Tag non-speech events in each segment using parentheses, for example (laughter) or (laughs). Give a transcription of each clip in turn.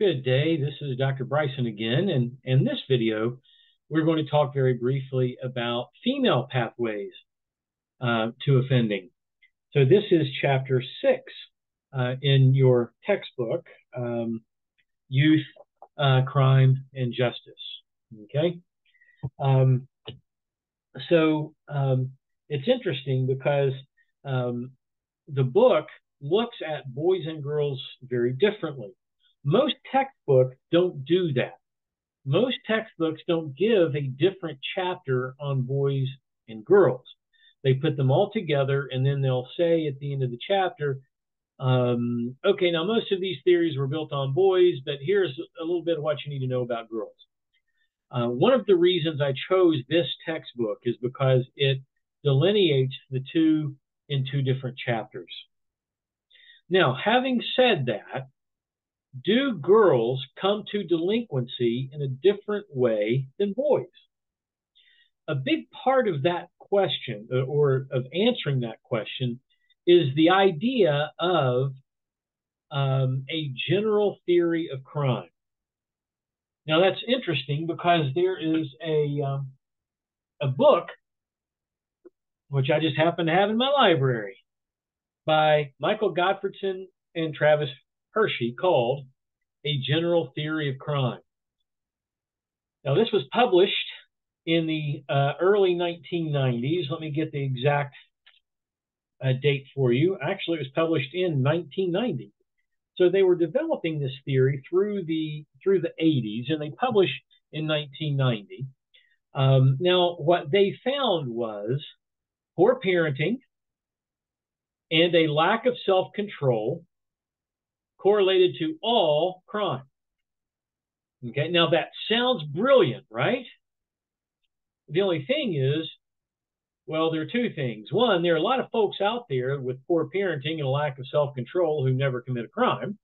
Good day. This is Dr. Bryson again, and in this video, we're going to talk very briefly about female pathways uh, to offending. So this is chapter six uh, in your textbook, um, Youth, uh, Crime, and Justice. Okay. Um, so um, it's interesting because um, the book looks at boys and girls very differently. Most textbooks don't do that. Most textbooks don't give a different chapter on boys and girls. They put them all together and then they'll say at the end of the chapter, um, okay, now most of these theories were built on boys, but here's a little bit of what you need to know about girls. Uh, one of the reasons I chose this textbook is because it delineates the two in two different chapters. Now, having said that, do girls come to delinquency in a different way than boys? A big part of that question, or of answering that question, is the idea of um, a general theory of crime. Now that's interesting because there is a um, a book which I just happen to have in my library by Michael Gottfredson and Travis Hirschi called A General Theory of Crime. Now, this was published in the uh, early 1990s. Let me get the exact uh, date for you. Actually, it was published in 1990. So they were developing this theory through the through the 80s, and they published in 1990. Um, now, what they found was poor parenting and a lack of self-control correlated to all crime. Okay, now that sounds brilliant, right? The only thing is, well, there are two things. One, there are a lot of folks out there with poor parenting and a lack of self control who never commit a crime.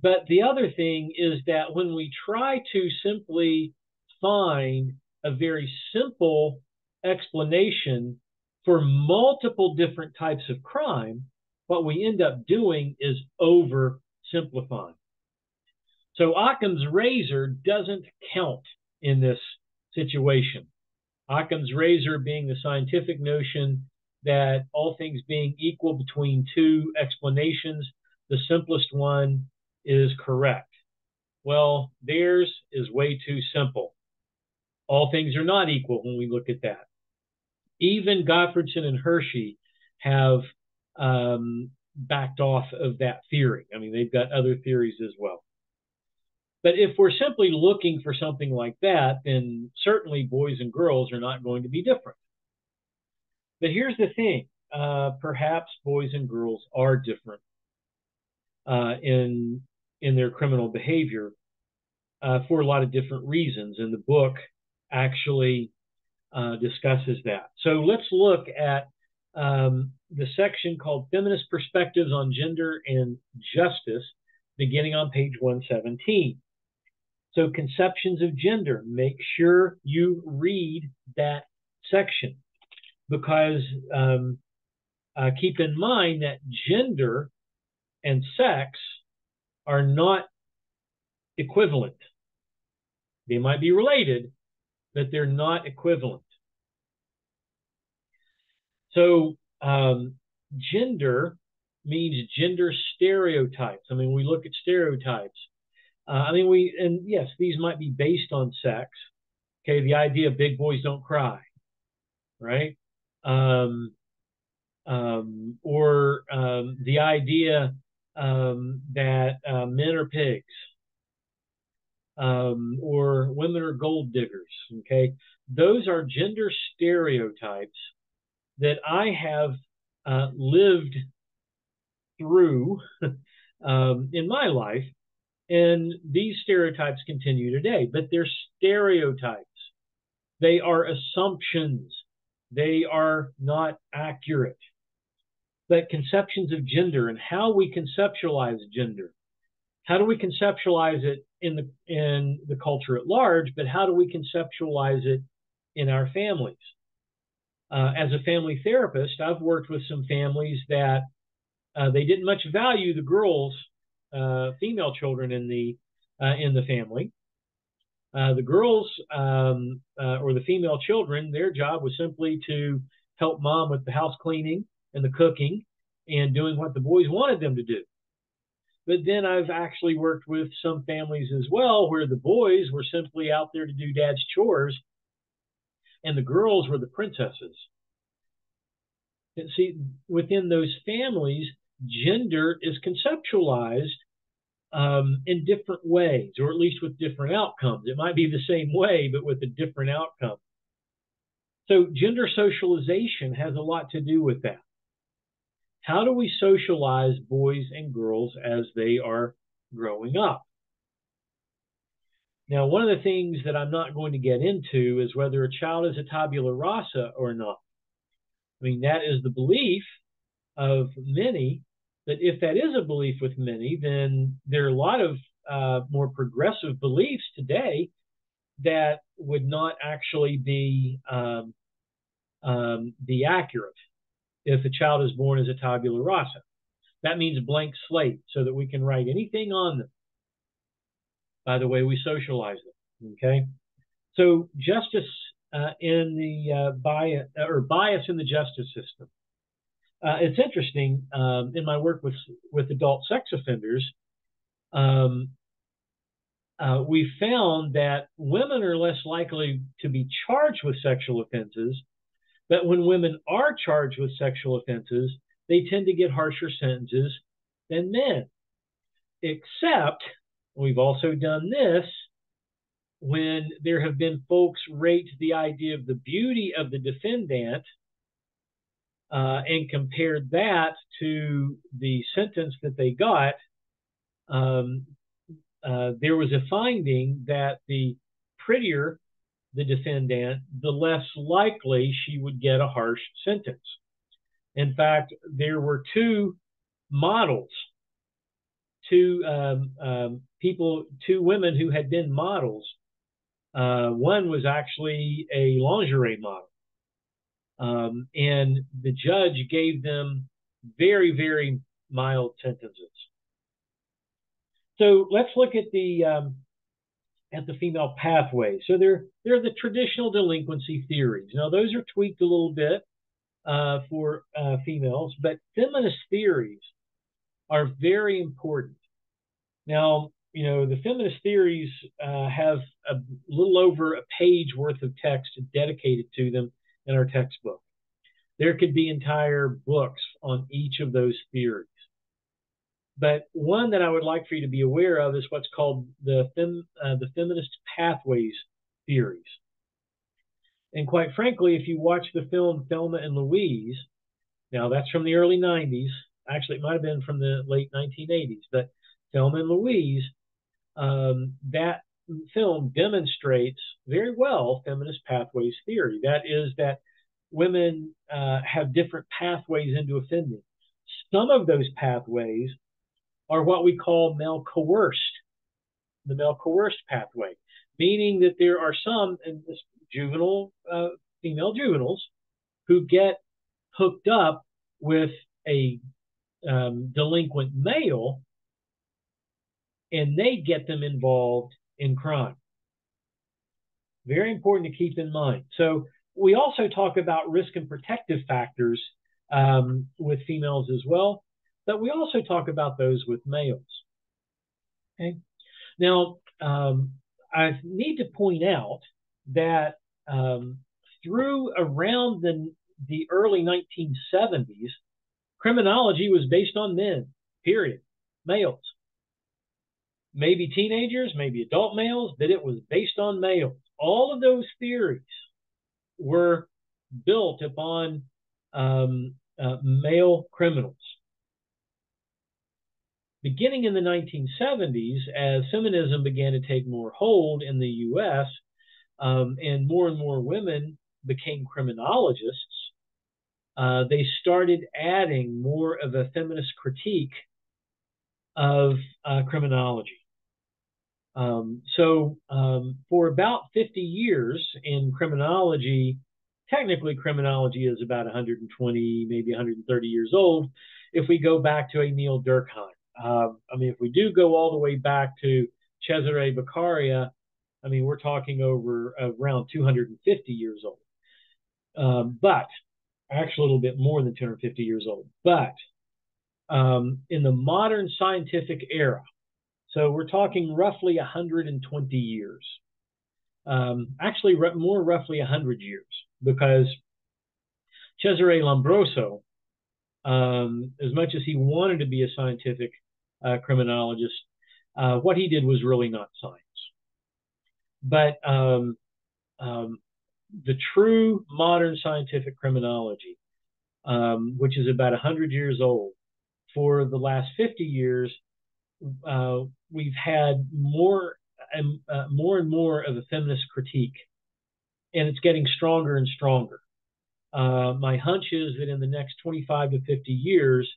But the other thing is that when we try to simply find a very simple explanation for multiple different types of crime, what we end up doing is oversimplifying. So Occam's razor doesn't count in this situation. Occam's razor being the scientific notion that all things being equal between two explanations, the simplest one is correct. Well, theirs is way too simple. All things are not equal when we look at that. Even Gottfredson and Hirschi have um, backed off of that theory. I mean, they've got other theories as well. But if we're simply looking for something like that, then certainly boys and girls are not going to be different. But here's the thing uh, perhaps boys and girls are different uh, in, in their criminal behavior uh, for a lot of different reasons. And the book actually uh, discusses that. So let's look at um, the section called Feminist Perspectives on Gender and Justice, beginning on page 117. So, conceptions of gender, make sure you read that section because um, uh, keep in mind that gender and sex are not equivalent. They might be related, but they're not equivalent. So um, gender means gender stereotypes. I mean, we look at stereotypes. Uh, I mean, we, and yes, these might be based on sex. Okay, the idea of big boys don't cry, right? Um, um, or um, the idea um, that uh, men are pigs, um, or women are gold diggers. Okay, those are gender stereotypes that I have uh, lived through (laughs) um, in my life. And these stereotypes continue today, but they're stereotypes. They are assumptions. They are not accurate. But conceptions of gender and how we conceptualize gender. How do we conceptualize it in the in the culture at large, but how do we conceptualize it in our families? Uh, as a family therapist, I've worked with some families that uh, they didn't much value the girls uh, female children in the uh, in the family. Uh, the girls um, uh, or the female children, their job was simply to help mom with the house cleaning and the cooking and doing what the boys wanted them to do. But then I've actually worked with some families as well where the boys were simply out there to do dad's chores and the girls were the princesses. And see, within those families, gender is conceptualized um, in different ways, or at least with different outcomes. It might be the same way, but with a different outcome. So, gender socialization has a lot to do with that. How do we socialize boys and girls as they are growing up? Now, one of the things that I'm not going to get into is whether a child is a tabula rasa or not. I mean, that is the belief of many that if that is a belief with many, then there are a lot of uh, more progressive beliefs today that would not actually be um, um, be accurate if a child is born as a tabula rasa. That means blank slate, so that we can write anything on them by the way we socialize them. Okay, so justice uh, in the uh, bias or bias in the justice system. Uh, it's interesting um, in my work with with adult sex offenders. Um, uh, we found that women are less likely to be charged with sexual offenses, but when women are charged with sexual offenses, they tend to get harsher sentences than men. Except we've also done this when there have been folks rate the idea of the beauty of the defendant uh, and compared that to the sentence that they got, um, uh, there was a finding that the prettier the defendant, the less likely she would get a harsh sentence. In fact, there were two models, two um, um, people, two women who had been models. Uh, one was actually a lingerie model. Um, and the judge gave them very, very mild sentences. So let's look at the um, at the female pathway. So they're they're the traditional delinquency theories. Now those are tweaked a little bit uh, for uh, females, but feminist theories are very important. Now you know the feminist theories uh, have a little over a page worth of text dedicated to them in our textbook. There could be entire books on each of those theories. But one that I would like for you to be aware of is what's called the, fem, uh, the feminist pathways theories. And quite frankly, if you watch the film Thelma and Louise, now that's from the early 90s. Actually, it might have been from the late 1980s, but Thelma and Louise, um, that film demonstrates very well feminist pathways theory. That is, that women uh, have different pathways into offending. Some of those pathways are what we call male coerced, the male coerced pathway, meaning that there are some in this juvenile, uh, female juveniles who get hooked up with a um, delinquent male and they get them involved in crime. Very important to keep in mind. So we also talk about risk and protective factors um, with females as well, but we also talk about those with males. Okay. Now, um, I need to point out that um, through around the, the early 1970s, criminology was based on men, period, males maybe teenagers, maybe adult males, but it was based on males. All of those theories were built upon um, uh, male criminals. Beginning in the 1970s, as feminism began to take more hold in the US, um, and more and more women became criminologists, uh, they started adding more of a feminist critique of uh, criminology. Um, so um, for about 50 years in criminology, technically criminology is about 120, maybe 130 years old. If we go back to Emile Durkheim, uh, I mean, if we do go all the way back to Cesare Beccaria, I mean, we're talking over around 250 years old. Um, but actually, a little bit more than 250 years old. But um, in the modern scientific era, so we're talking roughly 120 years. Um, actually, more roughly 100 years, because Cesare Lombroso, um, as much as he wanted to be a scientific uh, criminologist, uh, what he did was really not science. But um, um, the true modern scientific criminology, um, which is about 100 years old, for the last 50 years, uh, we've had more and uh, more and more of a feminist critique, and it's getting stronger and stronger. Uh, my hunch is that in the next 25 to 50 years,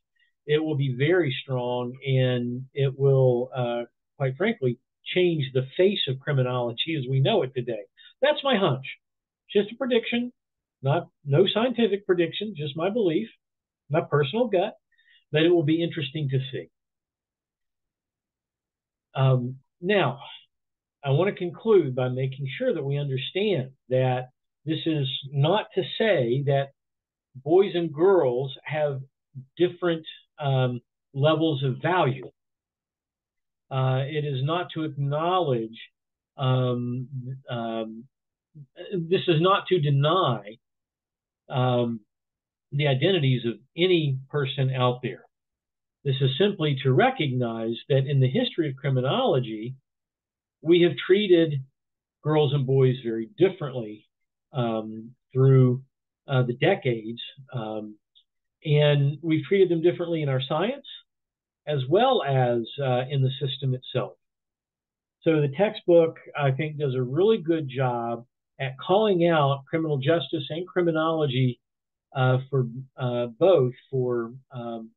it will be very strong, and it will, uh, quite frankly, change the face of criminology as we know it today. That's my hunch. Just a prediction, not no scientific prediction, just my belief, my personal gut, that it will be interesting to see. Um, now, I want to conclude by making sure that we understand that this is not to say that boys and girls have different um, levels of value. Uh, it is not to acknowledge, um, um, this is not to deny um, the identities of any person out there. This is simply to recognize that in the history of criminology, we have treated girls and boys very differently um, through uh, the decades. Um, and we've treated them differently in our science as well as uh, in the system itself. So the textbook, I think, does a really good job at calling out criminal justice and criminology uh, for uh, both for um,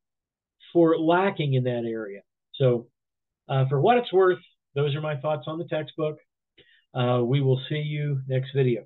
for lacking in that area. So, uh, for what it's worth, those are my thoughts on the textbook. Uh, we will see you next video.